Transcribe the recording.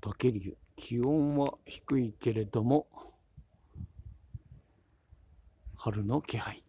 竹流気温は低いけれども春の気配。